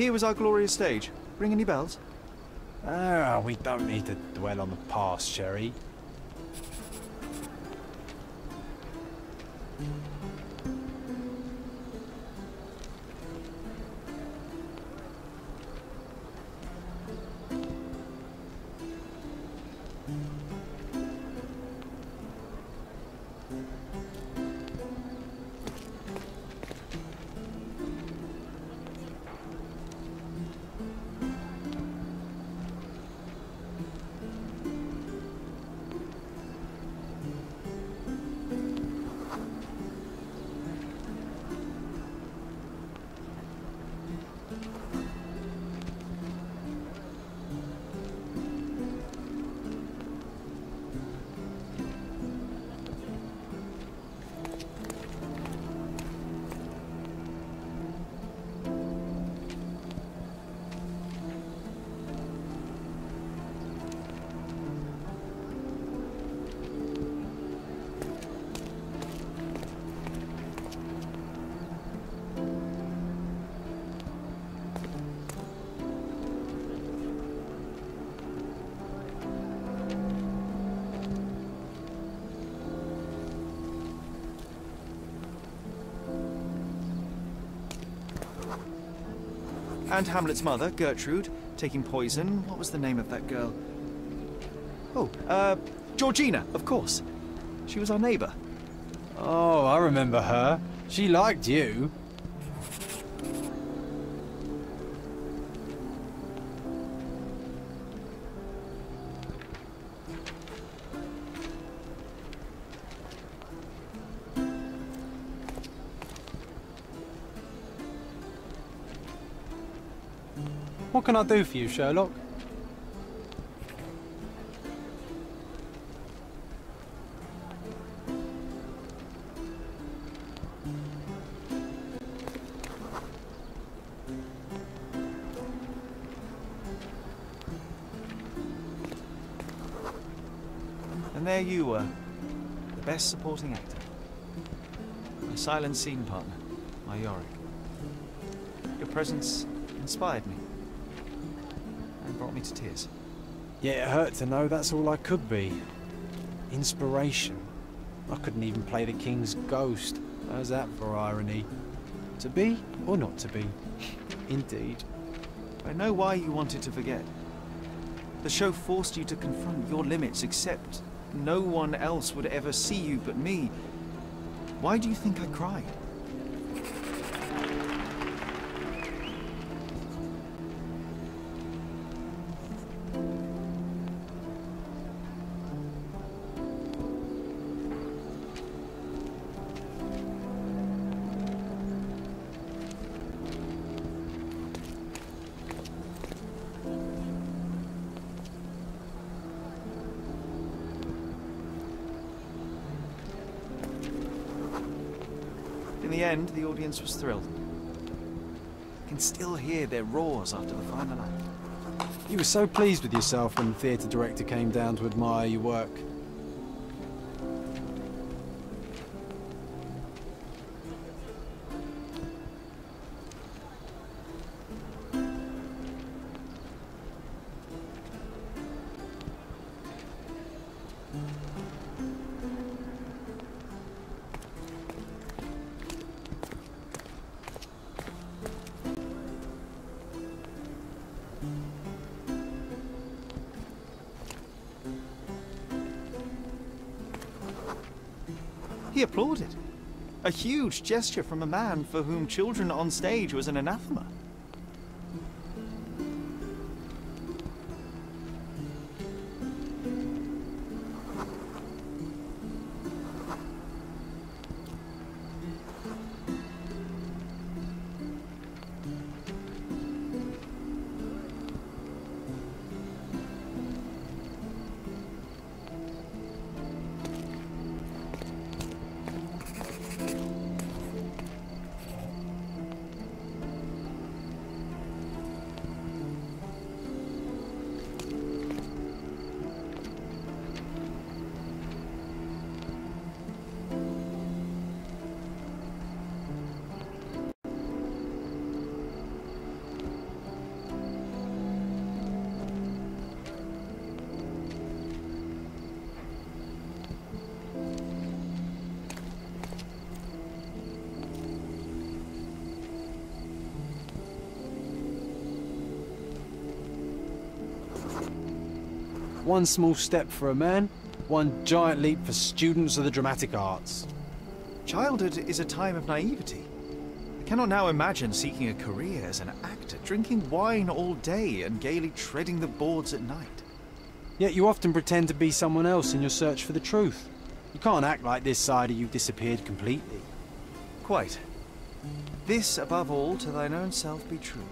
Here was our glorious stage. Ring any bells? Ah, we don't need to dwell on the past, Sherly. And Hamlet's mother, Gertrude, taking poison. What was the name of that girl? Oh, uh, Georgina, of course. She was our neighbour. Oh, I remember her. She liked you. What can I do for you, Sherlock? And there you were, the best supporting actor. My silent scene partner, my Yorick. Your presence inspired me brought me to tears. Yeah, it hurt to know that's all I could be. Inspiration. I couldn't even play the King's ghost. How's that for irony? To be or not to be? Indeed. I know why you wanted to forget. The show forced you to confront your limits, except no one else would ever see you but me. Why do you think I cried? In the end, the audience was thrilled. I can still hear their roars after the final act. You were so pleased with yourself when the theatre director came down to admire your work. He applauded. A huge gesture from a man for whom children on stage was an anathema. One small step for a man, one giant leap for students of the dramatic arts. Childhood is a time of naivety. I cannot now imagine seeking a career as an actor, drinking wine all day and gaily treading the boards at night. Yet you often pretend to be someone else in your search for the truth. You can't act like this side of you disappeared completely. Quite. This, above all, to thine own self be true.